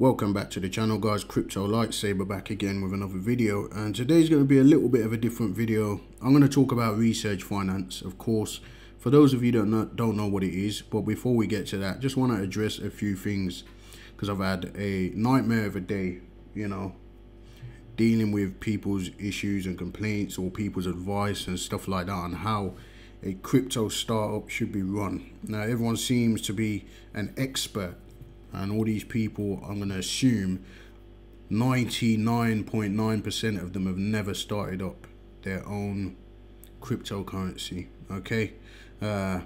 Welcome back to the channel guys, Crypto Lightsaber back again with another video and today's going to be a little bit of a different video. I'm going to talk about Resurge finance of course for those of you that don't, don't know what it is but before we get to that just want to address a few things because I've had a nightmare of a day you know dealing with people's issues and complaints or people's advice and stuff like that on how a crypto startup should be run. Now everyone seems to be an expert and all these people I'm going to assume 99.9% of them have never started up their own cryptocurrency okay? Uh,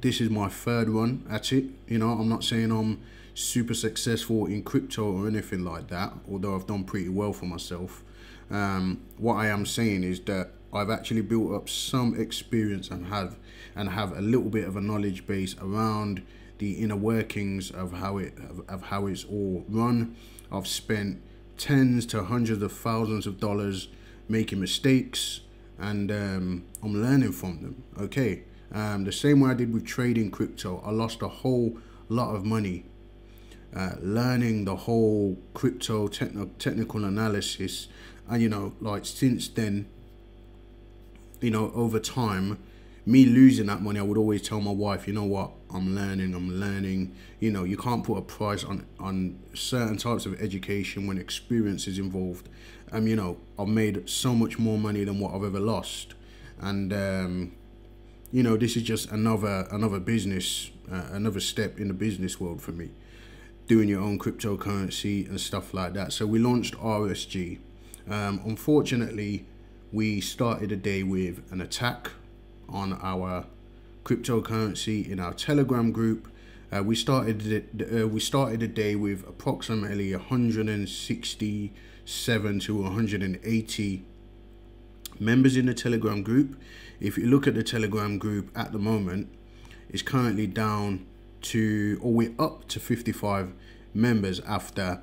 this is my third one at it you know? I'm not saying I'm super successful in crypto or anything like that although I've done pretty well for myself. Um, what I am saying is that I've actually built up some experience and have and have a little bit of a knowledge base around the inner workings of how it of, of how it's all run. I've spent tens to hundreds of thousands of dollars making mistakes and um, I'm learning from them. Okay, um, the same way I did with trading crypto, I lost a whole lot of money uh, learning the whole crypto techno technical analysis, and you know, like since then, you know, over time, me losing that money, I would always tell my wife, you know what, I'm learning, I'm learning. You know, you can't put a price on on certain types of education when experience is involved. Um, you know, I've made so much more money than what I've ever lost, and um, you know, this is just another another business, uh, another step in the business world for me, doing your own cryptocurrency and stuff like that. So we launched RSG. Um, unfortunately, we started a day with an attack on our cryptocurrency in our Telegram group. Uh, we started it, uh, we started the day with approximately 167 to 180 members in the Telegram group. If you look at the Telegram group at the moment, it's currently down to, or we're up to 55 members after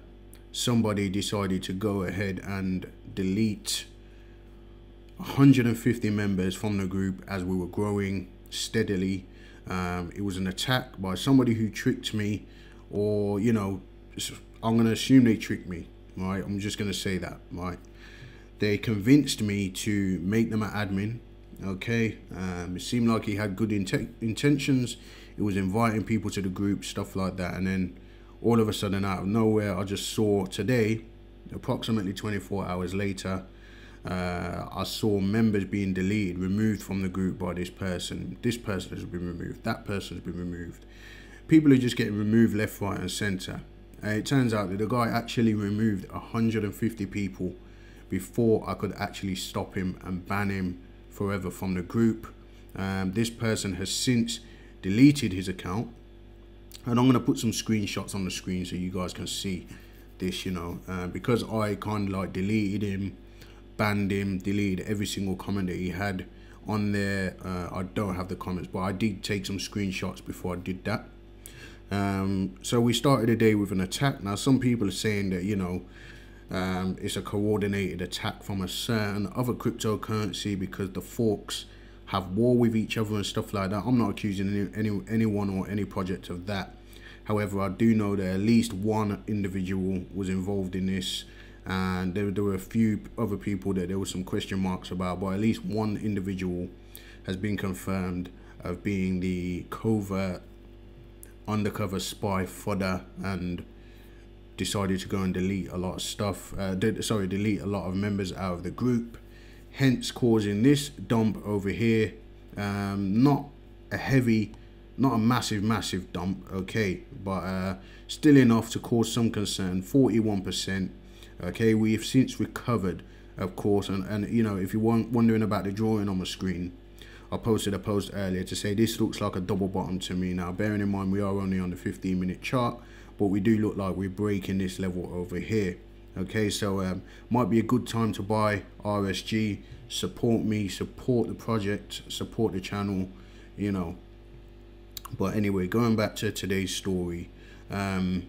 somebody decided to go ahead and delete 150 members from the group as we were growing steadily. Um, it was an attack by somebody who tricked me, or you know, I'm gonna assume they tricked me. Right, I'm just gonna say that. Right, they convinced me to make them an admin. Okay, um, it seemed like he had good intentions. It was inviting people to the group, stuff like that, and then all of a sudden, out of nowhere, I just saw today, approximately 24 hours later, uh, I saw members being deleted, removed from the group by this person. This person has been removed. That person has been removed. People are just getting removed left, right, and center. Uh, it turns out that the guy actually removed 150 people before I could actually stop him and ban him forever from the group. Um, this person has since deleted his account. And I'm going to put some screenshots on the screen so you guys can see this, you know, uh, because I kind of like deleted him banned him, deleted every single comment that he had on there. Uh, I don't have the comments, but I did take some screenshots before I did that. Um, so we started the day with an attack. Now, some people are saying that, you know, um, it's a coordinated attack from a certain other cryptocurrency because the forks have war with each other and stuff like that. I'm not accusing any, any anyone or any project of that. However, I do know that at least one individual was involved in this and there, there were a few other people that there were some question marks about, but at least one individual has been confirmed of being the covert undercover spy FUDder and decided to go and delete a lot of stuff uh, did, sorry delete a lot of members out of the group. Hence causing this dump over here. Um, not a heavy not a massive massive dump okay but uh, still enough to cause some concern. 41 percent okay? We've since recovered of course and and you know if you're wondering about the drawing on the screen I posted a post earlier to say this looks like a double bottom to me. Now bearing in mind we are only on the 15 minute chart but we do look like we're breaking this level over here okay? So um, might be a good time to buy RSG support me support the project support the channel you know? But anyway going back to today's story um,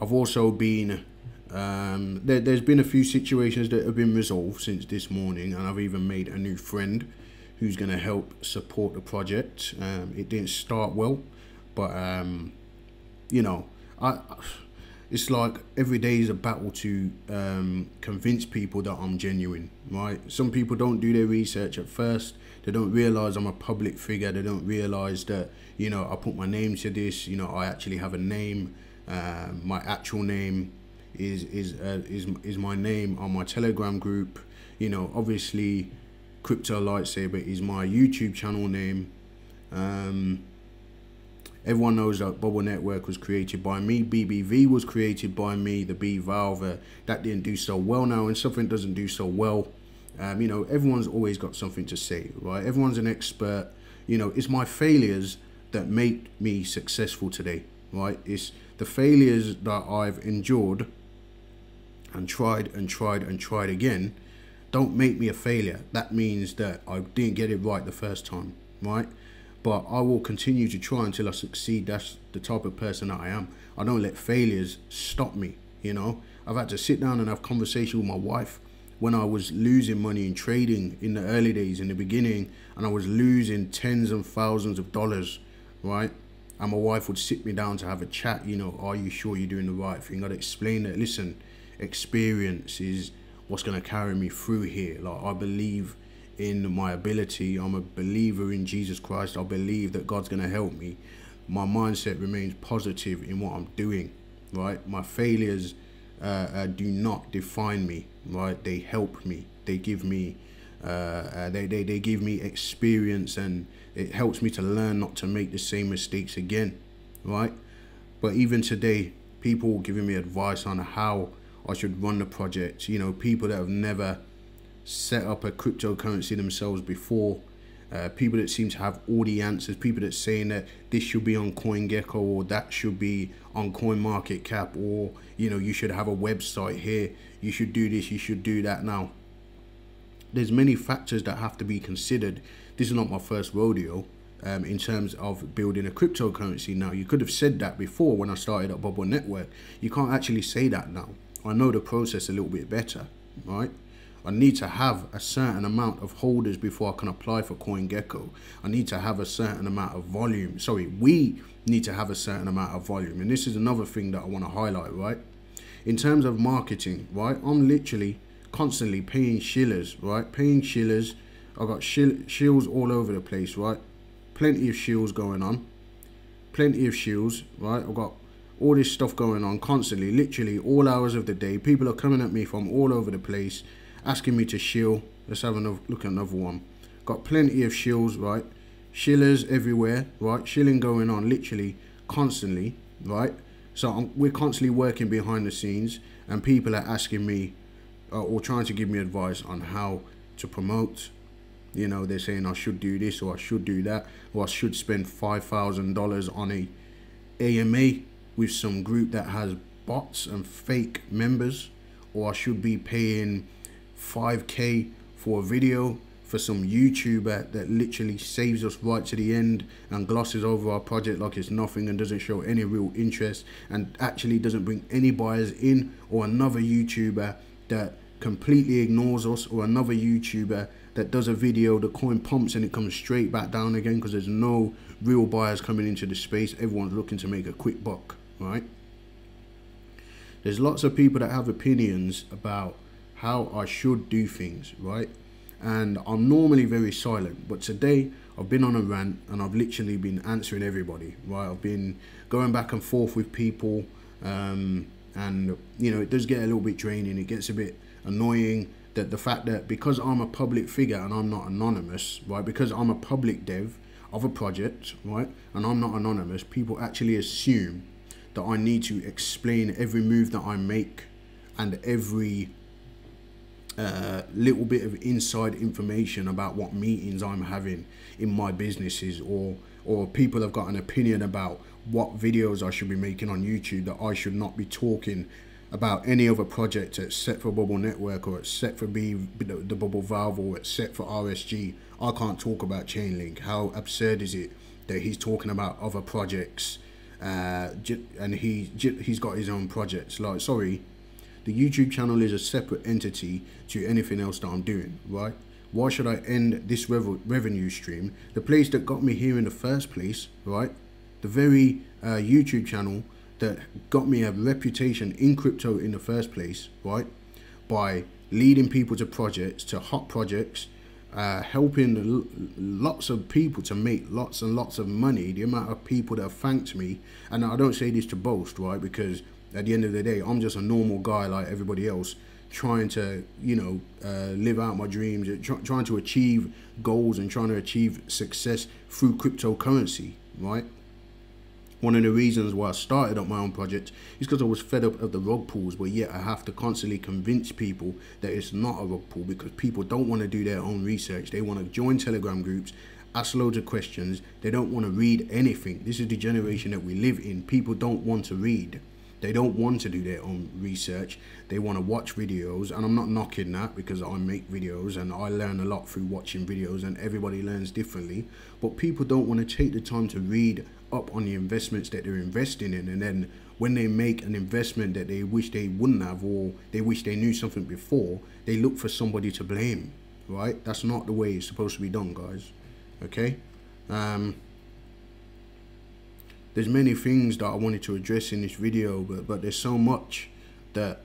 I've also been um, there, has been a few situations that have been resolved since this morning, and I've even made a new friend who's going to help support the project. Um, it didn't start well, but um, you know, I, it's like every day is a battle to um, convince people that I'm genuine, right? Some people don't do their research at first. They don't realize I'm a public figure. They don't realize that you know I put my name to this. You know I actually have a name. Uh, my actual name is is uh, is is my name on my Telegram group. You know, obviously, crypto lightsaber is my YouTube channel name. Um, Everyone knows that Bubble Network was created by me. BBV was created by me. The B Valve uh, that didn't do so well now, and something doesn't do so well. Um, you know, everyone's always got something to say, right? Everyone's an expert. You know, it's my failures that make me successful today, right? It's the failures that I've endured and tried and tried and tried again don't make me a failure. That means that I didn't get it right the first time, right? but I will continue to try until I succeed. That's the type of person that I am. I don't let failures stop me. You know, I've had to sit down and have conversation with my wife when I was losing money in trading in the early days, in the beginning, and I was losing tens and thousands of dollars, right? And my wife would sit me down to have a chat. You know, are you sure you're doing the right thing? I'd explain that. Listen, experience is what's going to carry me through here. Like I believe in my ability. I'm a believer in Jesus Christ. I believe that God's going to help me. My mindset remains positive in what I'm doing, right? My failures uh, uh, do not define me, right? They help me. They give me, uh, uh, they, they, they give me experience and it helps me to learn not to make the same mistakes again, right? But even today, people giving me advice on how I should run the project. You know, people that have never set up a cryptocurrency themselves before. Uh, people that seem to have all the answers, people that saying that this should be on CoinGecko or that should be on CoinMarketCap or you know you should have a website here, you should do this, you should do that. Now, there's many factors that have to be considered. This is not my first rodeo um, in terms of building a cryptocurrency. Now, you could have said that before when I started at Bubble Network. You can't actually say that now. I know the process a little bit better, right? I need to have a certain amount of holders before I can apply for CoinGecko. I need to have a certain amount of volume. Sorry, we need to have a certain amount of volume. And this is another thing that I want to highlight, right? In terms of marketing, right? I'm literally constantly paying shillers, right? Paying shillers. I got shills all over the place, right? Plenty of shills going on. Plenty of shills, right? I've got all this stuff going on constantly, literally all hours of the day. People are coming at me from all over the place asking me to shill. Let's have another look at another one. Got plenty of shills, right? Shillers everywhere, right? Shilling going on literally constantly, right? So I'm, we're constantly working behind the scenes, and people are asking me uh, or trying to give me advice on how to promote. You know, they're saying I should do this or I should do that, or I should spend five thousand dollars on a AMA with some group that has bots and fake members, or I should be paying 5k for a video for some YouTuber that literally saves us right to the end and glosses over our project like it's nothing and doesn't show any real interest and actually doesn't bring any buyers in or another YouTuber that completely ignores us or another YouTuber that does a video, the coin pumps and it comes straight back down again because there's no real buyers coming into the space. Everyone's looking to make a quick buck, right? There's lots of people that have opinions about how I should do things, right? And I'm normally very silent, but today I've been on a rant and I've literally been answering everybody, right? I've been going back and forth with people, um, and you know, it does get a little bit draining, it gets a bit annoying that the fact that because I'm a public figure and I'm not anonymous, right? Because I'm a public dev of a project, right? And I'm not anonymous, people actually assume that I need to explain every move that I make and every uh, little bit of inside information about what meetings I'm having in my businesses or or people have got an opinion about what videos I should be making on YouTube that I should not be talking about any other project except for Bubble Network or except for B the Bubble Valve or except for RSG. I can't talk about Chainlink. How absurd is it that he's talking about other projects uh, and he he's got his own projects? Like, sorry, the YouTube channel is a separate entity to anything else that I'm doing, right? Why should I end this rev revenue stream? The place that got me here in the first place, right? The very uh, YouTube channel that got me a reputation in crypto in the first place, right? By leading people to projects, to hot projects, uh, helping lots of people to make lots and lots of money. The amount of people that have thanked me, and I don't say this to boast, right? Because at the end of the day, I'm just a normal guy like everybody else, trying to, you know, uh, live out my dreams, try, trying to achieve goals and trying to achieve success through cryptocurrency, right? One of the reasons why I started up my own project is because I was fed up of the rug pulls, but yet I have to constantly convince people that it's not a rug pull because people don't want to do their own research. They want to join Telegram groups, ask loads of questions. They don't want to read anything. This is the generation that we live in. People don't want to read. They don't want to do their own research. They want to watch videos, and I'm not knocking that because I make videos and I learn a lot through watching videos, and everybody learns differently. But people don't want to take the time to read up on the investments that they're investing in, and then when they make an investment that they wish they wouldn't have, or they wish they knew something before, they look for somebody to blame. Right? That's not the way it's supposed to be done, guys. Okay. Um, there's many things that I wanted to address in this video, but but there's so much that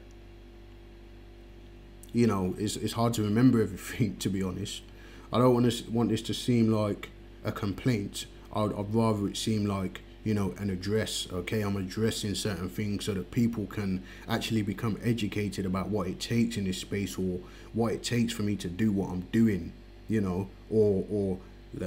you know it's it's hard to remember everything. To be honest, I don't want to want this to seem like a complaint. I'd, I'd rather it seem like you know an address. Okay, I'm addressing certain things so that people can actually become educated about what it takes in this space or what it takes for me to do what I'm doing. You know, or or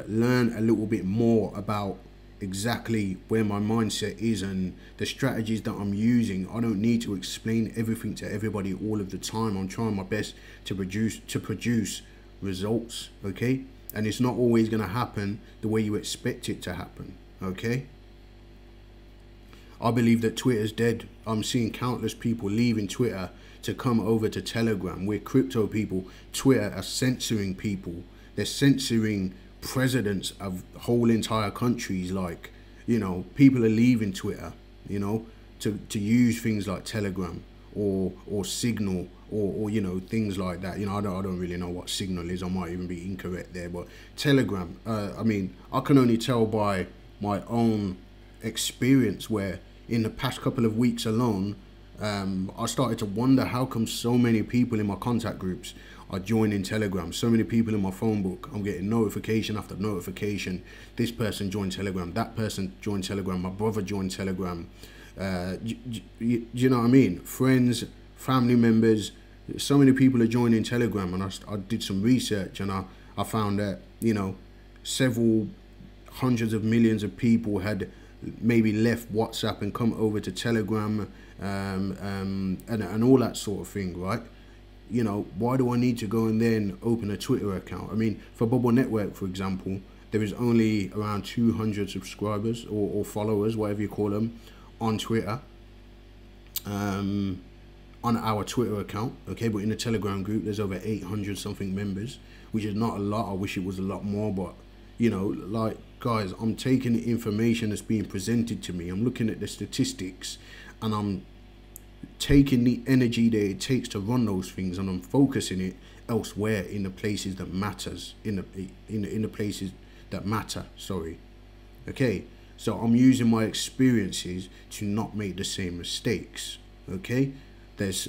learn a little bit more about exactly where my mindset is and the strategies that I'm using. I don't need to explain everything to everybody all of the time. I'm trying my best to produce to produce results, okay? And it's not always going to happen the way you expect it to happen, okay? I believe that Twitter's dead. I'm seeing countless people leaving Twitter to come over to Telegram. We're crypto people. Twitter are censoring people. They're censoring presidents of whole entire countries like you know people are leaving twitter you know to to use things like telegram or or signal or, or you know things like that you know I don't, I don't really know what signal is i might even be incorrect there but telegram uh, i mean i can only tell by my own experience where in the past couple of weeks alone um, i started to wonder how come so many people in my contact groups are joining Telegram. So many people in my phone book, I'm getting notification after notification. This person joined Telegram, that person joined Telegram, my brother joined Telegram. Uh, do, you know what I mean? Friends, family members, so many people are joining Telegram, and I, I did some research and I, I found that, you know, several hundreds of millions of people had maybe left WhatsApp and come over to Telegram um, um, and, and all that sort of thing, right? you know, why do I need to go and then open a Twitter account? I mean, for Bubble Network, for example, there is only around 200 subscribers or, or followers, whatever you call them, on Twitter. Um, on our Twitter account, okay, but in the Telegram group, there's over 800 something members, which is not a lot. I wish it was a lot more, but you know, like guys, I'm taking the information that's being presented to me. I'm looking at the statistics, and I'm taking the energy that it takes to run those things and I'm focusing it elsewhere in the places that matters in the in the, in the places that matter sorry okay so I'm using my experiences to not make the same mistakes okay there's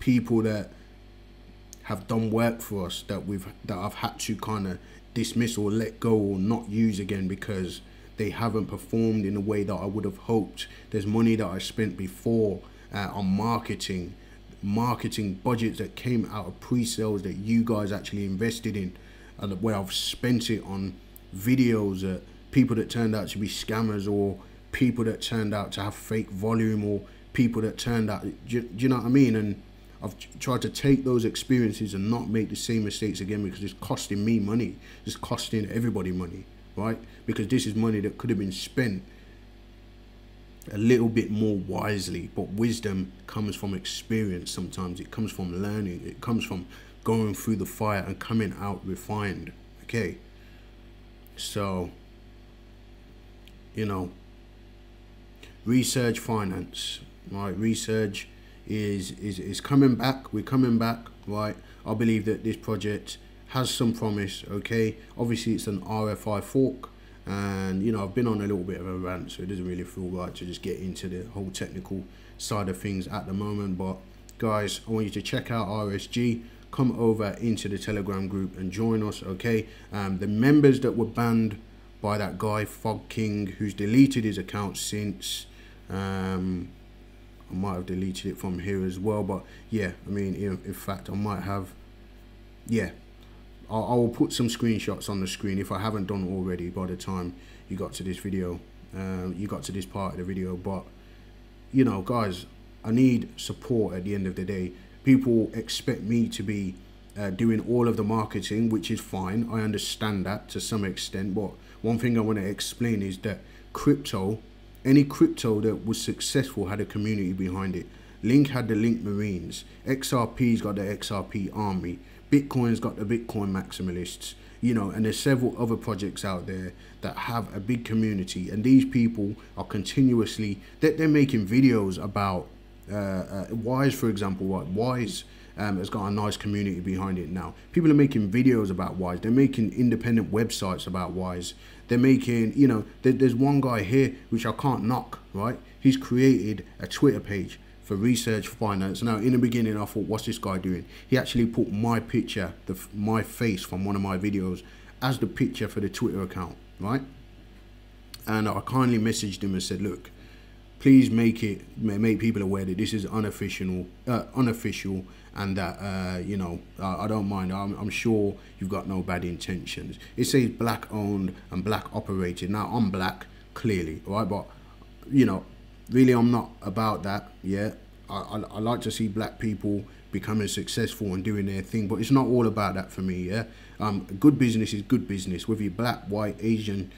people that have done work for us that we've that I've had to kind of dismiss or let go or not use again because they haven't performed in a way that I would have hoped. There's money that I spent before uh, on marketing, marketing budgets that came out of pre-sales that you guys actually invested in, and where I've spent it on videos that people that turned out to be scammers or people that turned out to have fake volume or people that turned out, do, do you know what I mean? And I've tried to take those experiences and not make the same mistakes again because it's costing me money. It's costing everybody money, right? Because this is money that could have been spent a little bit more wisely but wisdom comes from experience sometimes it comes from learning it comes from going through the fire and coming out refined okay so you know Resurge finance right Resurge is is is coming back we're coming back right i believe that this project has some promise okay obviously it's an rfi fork and you know I've been on a little bit of a rant, so it doesn't really feel right to just get into the whole technical side of things at the moment. But guys, I want you to check out RSG. Come over into the Telegram group and join us. Okay, um, the members that were banned by that guy Fog King, who's deleted his account since. Um, I might have deleted it from here as well, but yeah, I mean, in, in fact, I might have. Yeah, I, I will put some screenshots on the screen if I haven't done already by the time you got to this video. Um, you got to this part of the video, but you know, guys, I need support at the end of the day. People expect me to be uh, doing all of the marketing, which is fine. I understand that to some extent, but one thing I want to explain is that crypto, any crypto that was successful had a community behind it. Link had the Link Marines. XRP's got the XRP Army. Bitcoin's got the Bitcoin maximalists, you know, and there's several other projects out there that have a big community, and these people are continuously that they're, making videos about uh, uh, Wise, for example, right? Wise um, has got a nice community behind it now. People are making videos about Wise. They're making independent websites about Wise. They're making, you know, there, there's one guy here which I can't knock, right? He's created a Twitter page for Resurge finance. Now, in the beginning, I thought, what's this guy doing? He actually put my picture, the, my face from one of my videos, as the picture for the Twitter account, right? And I kindly messaged him and said, look, please make it make people aware that this is unofficial, uh, unofficial, and that uh, you know I, I don't mind. I'm, I'm, sure you've got no bad intentions. It says black owned and black operated. Now I'm black, clearly, right? But you know really I'm not about that. Yeah, I, I, I, like to see black people becoming successful and doing their thing, but it's not all about that for me. Yeah, um, good business is good business, whether you're black, white, Asian,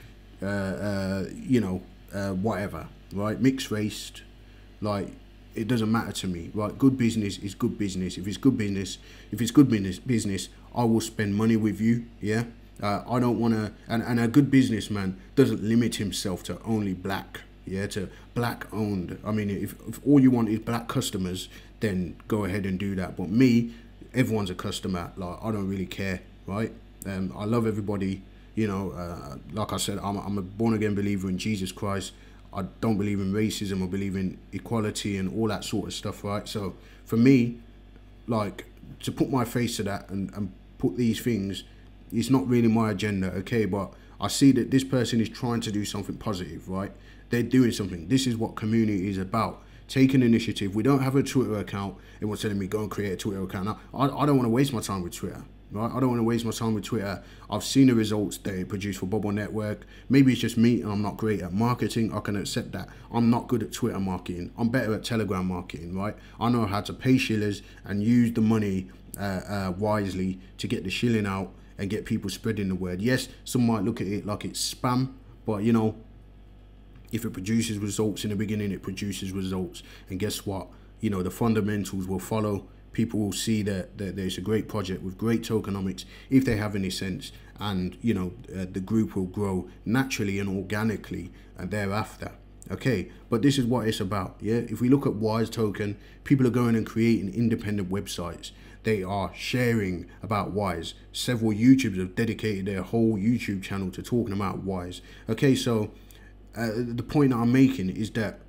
uh, uh, you know, uh, whatever, right? Mixed race, like it doesn't matter to me, right? Good business is good business. If it's good business, if it's good business, business, I will spend money with you. Yeah. Uh, I don't want to, and, and a good businessman doesn't limit himself to only black yeah, to black owned. I mean, if, if all you want is black customers, then go ahead and do that. But me, everyone's a customer. Like I don't really care, right? Um, I love everybody. You know, uh, like I said, I'm, I'm a born again believer in Jesus Christ. I don't believe in racism. I believe in equality and all that sort of stuff, right? So for me, like to put my face to that and, and put these things, it's not really my agenda, okay? But I see that this person is trying to do something positive, right? they're doing something. This is what community is about. Take an initiative. We don't have a Twitter account. Everyone's telling me go and create a Twitter account. Now, I, I don't want to waste my time with Twitter. Right? I don't want to waste my time with Twitter. I've seen the results they produce for Bubble Network. Maybe it's just me and I'm not great at marketing. I can accept that. I'm not good at Twitter marketing. I'm better at Telegram marketing, right? I know how to pay shillers and use the money uh, uh, wisely to get the shilling out and get people spreading the word. Yes, some might look at it like it's spam, but you know, if it produces results in the beginning, it produces results. And guess what? You know, the fundamentals will follow. People will see that, that there's a great project with great tokenomics if they have any sense. And, you know, uh, the group will grow naturally and organically and thereafter. Okay, but this is what it's about. Yeah, if we look at Wise Token, people are going and creating independent websites. They are sharing about Wise. Several YouTubers have dedicated their whole YouTube channel to talking about Wise. Okay, so uh, the point that I'm making is that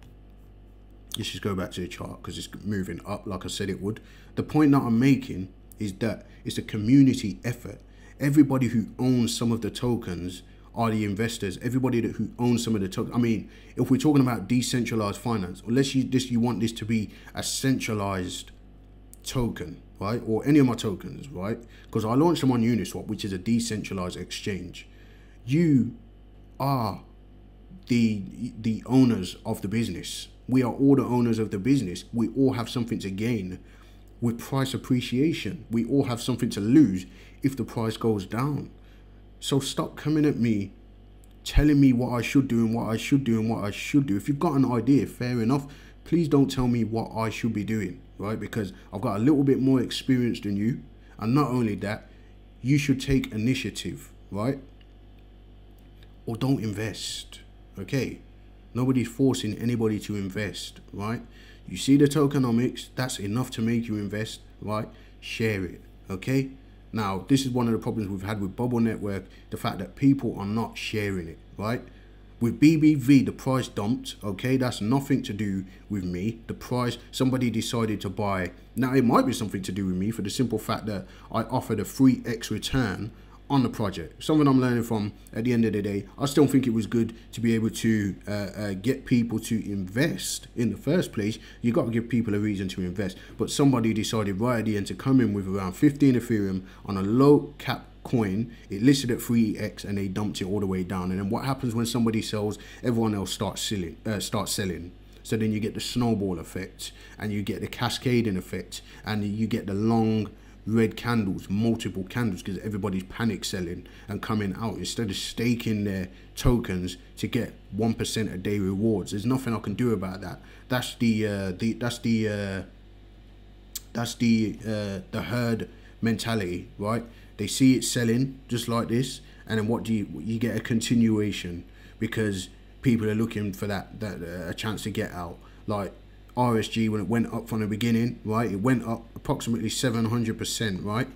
let's just go back to the chart because it's moving up like I said it would. The point that I'm making is that it's a community effort. Everybody who owns some of the tokens are the investors. Everybody that who owns some of the tokens. I mean, if we're talking about decentralized finance, unless you this you want this to be a centralized token, right? Or any of my tokens, right? Because I launched them on Uniswap, which is a decentralized exchange. You are the the owners of the business. We are all the owners of the business. We all have something to gain with price appreciation. We all have something to lose if the price goes down. So stop coming at me telling me what I should do and what I should do and what I should do. If you've got an idea, fair enough. Please don't tell me what I should be doing, right? Because I've got a little bit more experience than you. And not only that, you should take initiative, right? Or don't invest okay nobody's forcing anybody to invest right you see the tokenomics that's enough to make you invest right share it okay now this is one of the problems we've had with bubble network the fact that people are not sharing it right? With BBV, the price dumped, okay? That's nothing to do with me. The price, somebody decided to buy. Now, it might be something to do with me for the simple fact that I offered a free X return on the project. Something I'm learning from at the end of the day. I still think it was good to be able to uh, uh, get people to invest in the first place. You got to give people a reason to invest. But somebody decided right at the end to come in with around 15 Ethereum on a low cap coin, it listed at 3x and they dumped it all the way down. And then what happens when somebody sells, everyone else starts selling. Uh, starts selling. So then you get the snowball effect and you get the cascading effect and you get the long red candles, multiple candles because everybody's panic selling and coming out instead of staking their tokens to get 1% a day rewards. There's nothing I can do about that. That's the uh, the that's the uh, that's the uh, the herd mentality, right? They see it selling just like this, and then what do you you get a continuation because people are looking for that that uh, a chance to get out. Like RSG when it went up from the beginning, right? It went up approximately 700%, right?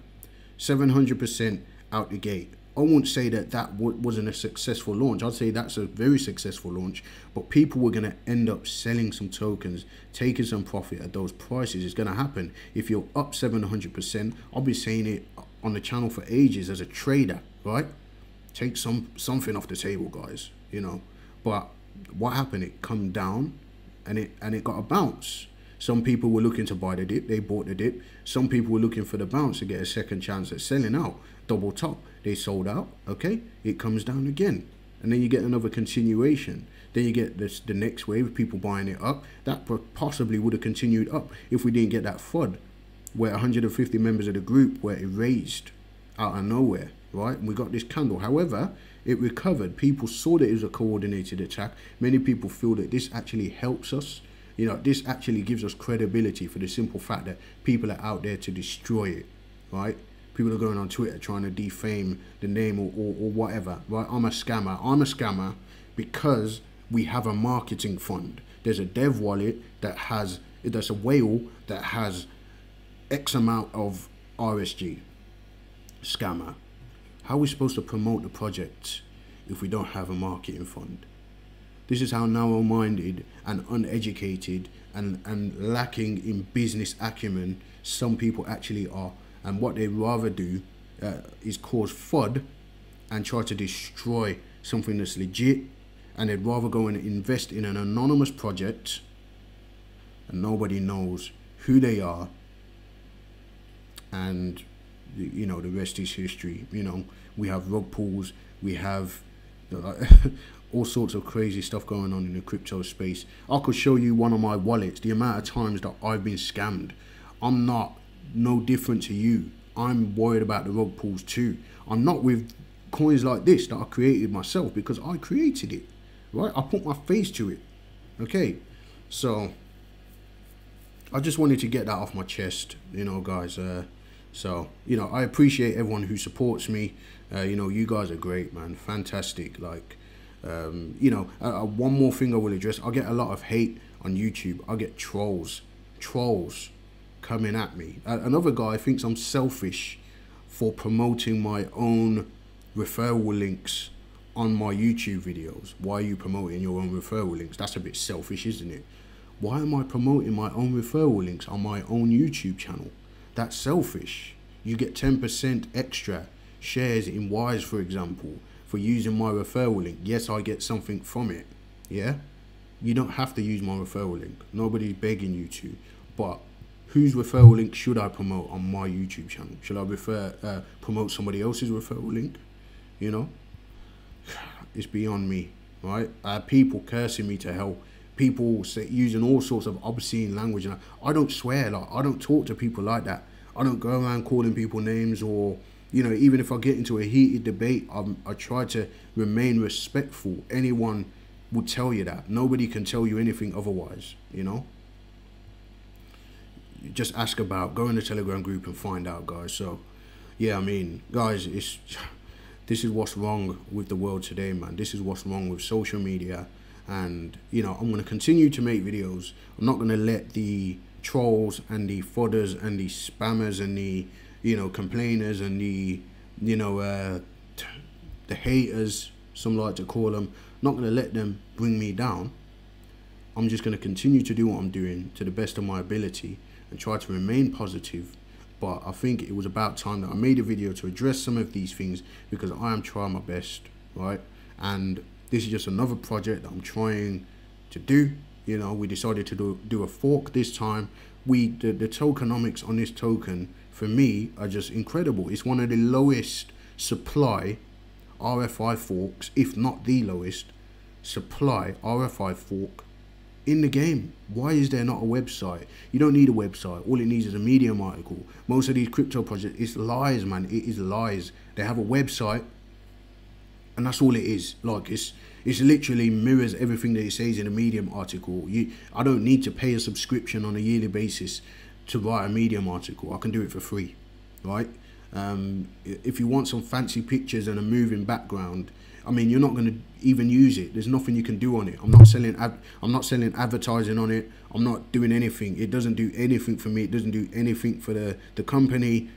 700% out the gate. I won't say that that wasn't a successful launch. I'd say that's a very successful launch, but people were going to end up selling some tokens, taking some profit at those prices. It's going to happen. If you're up 700%, I'll be saying it on the channel for ages as a trader, right? Take some something off the table, guys, you know. But what happened? It come down and it and it got a bounce. Some people were looking to buy the dip, they bought the dip. Some people were looking for the bounce to get a second chance at selling out, double top. They sold out, okay? It comes down again. And then you get another continuation. Then you get this the next wave of people buying it up. That possibly would have continued up if we didn't get that FUD where 150 members of the group were erased out of nowhere, right? And we got this candle. However, it recovered. People saw that it was a coordinated attack. Many people feel that this actually helps us. You know, this actually gives us credibility for the simple fact that people are out there to destroy it, right? People are going on Twitter trying to defame the name or, or, or whatever, right? I'm a scammer. I'm a scammer because we have a marketing fund. There's a dev wallet that has, there's a whale that has X amount of RSG. Scammer. How are we supposed to promote the project if we don't have a marketing fund? This is how narrow-minded and uneducated and, and lacking in business acumen some people actually are. And what they rather do uh, is cause FUD and try to destroy something that's legit. And they'd rather go and invest in an anonymous project and nobody knows who they are and you know the rest is history. You know we have rug pulls we have all sorts of crazy stuff going on in the crypto space. I could show you one of my wallets the amount of times that i've been scammed. I'm not no different to you. I'm worried about the rug pulls too. I'm not with coins like this that i created myself because i created it right? I put my face to it okay? So i just wanted to get that off my chest you know guys uh so, you know, I appreciate everyone who supports me. Uh, you know, you guys are great, man. Fantastic. Like, um, you know, uh, uh, one more thing I will address. I get a lot of hate on YouTube. I get trolls, trolls coming at me. Uh, another guy thinks I'm selfish for promoting my own referral links on my YouTube videos. Why are you promoting your own referral links? That's a bit selfish, isn't it? Why am I promoting my own referral links on my own YouTube channel? That's selfish. You get 10% extra shares in Wise, for example, for using my referral link. Yes, I get something from it. Yeah? You don't have to use my referral link. Nobody's begging you to. But whose referral link should I promote on my YouTube channel? Should I refer uh, promote somebody else's referral link? You know? It's beyond me, right? I have people cursing me to hell people say, using all sorts of obscene language. And I, I don't swear, like I don't talk to people like that. I don't go around calling people names or, you know, even if I get into a heated debate, I'm, I try to remain respectful. Anyone would tell you that. Nobody can tell you anything otherwise, you know? just ask about, go in the Telegram group and find out, guys. So, yeah, I mean, guys, it's this is what's wrong with the world today, man. This is what's wrong with social media and you know i'm going to continue to make videos i'm not going to let the trolls and the FUDders and the spammers and the you know complainers and the you know uh, the haters some like to call them. Not going to let them bring me down. I'm just going to continue to do what I'm doing to the best of my ability and try to remain positive. But I think it was about time that I made a video to address some of these things because I am trying my best, right? And this is just another project that I'm trying to do. You know, we decided to do, do a fork this time. We the, the tokenomics on this token for me are just incredible. It's one of the lowest supply RFI forks, if not the lowest supply RFI fork in the game. Why is there not a website? You don't need a website. All it needs is a Medium article. Most of these crypto projects, it's lies, man. It is lies. They have a website, and that's all it is. Like it's it's literally mirrors everything that it says in a Medium article. You, I don't need to pay a subscription on a yearly basis to write a Medium article. I can do it for free, right? Um, if you want some fancy pictures and a moving background, I mean, you're not going to even use it. There's nothing you can do on it. I'm not selling. I'm not selling advertising on it. I'm not doing anything. It doesn't do anything for me. It doesn't do anything for the the company,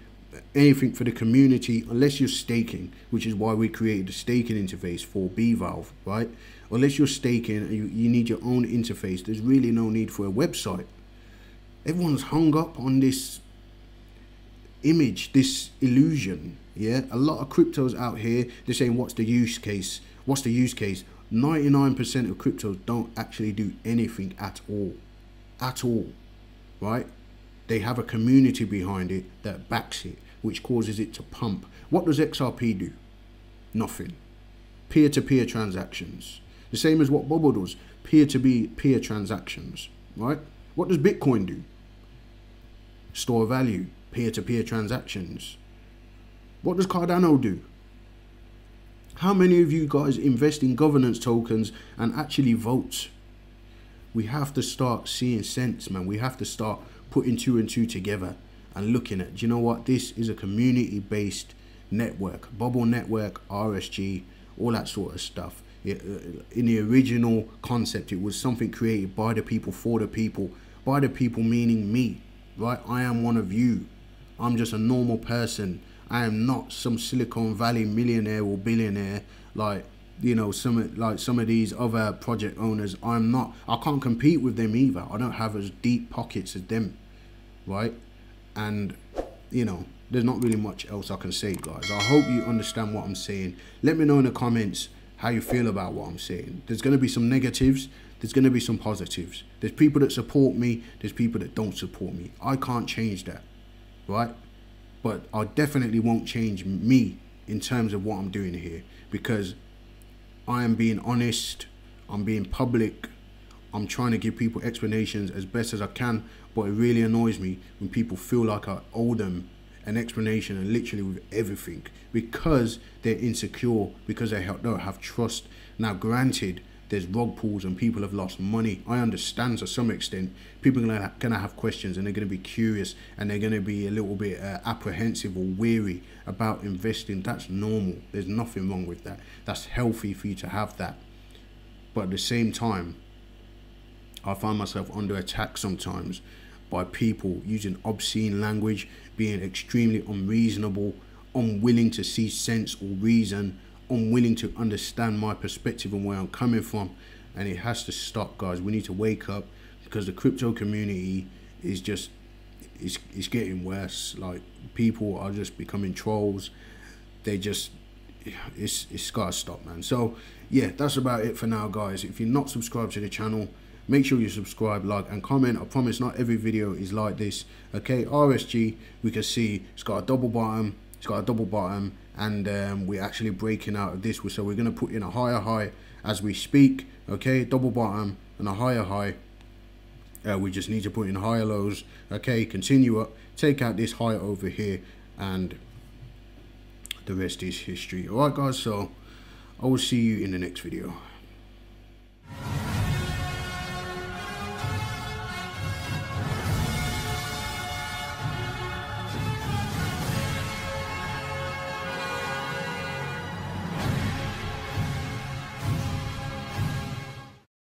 anything for the community, unless you're staking, which is why we created the staking interface for BValve, right? Unless you're staking, you you need your own interface. There's really no need for a website. Everyone's hung up on this image, this illusion. Yeah, a lot of cryptos out here, they're saying, what's the use case? What's the use case? 99% of cryptos don't actually do anything at all. At all. Right? They have a community behind it that backs it, which causes it to pump. What does XRP do? Nothing. Peer to peer transactions. The same as what Bubble does peer to peer transactions. Right? What does Bitcoin do? Store value peer-to-peer transactions. What does Cardano do? How many of you guys invest in governance tokens and actually vote? We have to start seeing sense, man. We have to start putting two and two together and looking at, do you know what? This is a community-based network, bubble network, RSG, all that sort of stuff. Uh, in the original concept, it was something created by the people, for the people, by the people meaning me, right? I am one of you. I'm just a normal person. I am not some Silicon Valley millionaire or billionaire like you know some like some of these other project owners. I'm not. I can't compete with them either. I don't have as deep pockets as them, right? And you know, there's not really much else I can say, guys. I hope you understand what I'm saying. Let me know in the comments how you feel about what I'm saying. There's going to be some negatives. There's going to be some positives. There's people that support me. There's people that don't support me. I can't change that right? But I definitely won't change me in terms of what I'm doing here because I am being honest, I'm being public, I'm trying to give people explanations as best as I can, but it really annoys me when people feel like I owe them an explanation and literally with everything because they're insecure, because they don't have trust. Now, granted, there's rug pulls and people have lost money. I understand to some extent. People are gonna, gonna have questions and they're gonna be curious and they're gonna be a little bit uh, apprehensive or weary about investing. That's normal. There's nothing wrong with that. That's healthy for you to have that. But at the same time, I find myself under attack sometimes by people using obscene language, being extremely unreasonable, unwilling to see sense or reason unwilling to understand my perspective and where I'm coming from. And it has to stop, guys. We need to wake up because the crypto community is just it's, it's getting worse. Like people are just becoming trolls. They just it's it's gotta stop, man. So yeah, that's about it for now, guys. If you're not subscribed to the channel, make sure you subscribe, like, and comment. I promise not every video is like this. Okay, RSG, we can see it's got a double bottom, it's got a double bottom, and um, we're actually breaking out of this so we're going to put in a higher high as we speak okay? Double bottom and a higher high uh, we just need to put in higher lows okay? Continue up take out this high over here and the rest is history. All right guys so i will see you in the next video